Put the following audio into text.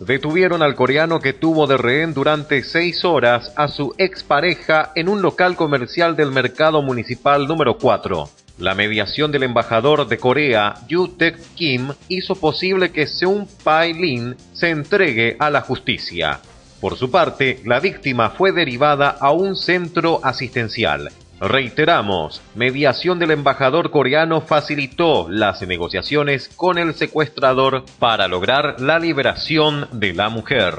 detuvieron al coreano que tuvo de rehén durante seis horas a su expareja en un local comercial del mercado municipal número 4. La mediación del embajador de Corea, Yu Tek Kim, hizo posible que Seung Pai Lin se entregue a la justicia. Por su parte, la víctima fue derivada a un centro asistencial. Reiteramos, mediación del embajador coreano facilitó las negociaciones con el secuestrador para lograr la liberación de la mujer.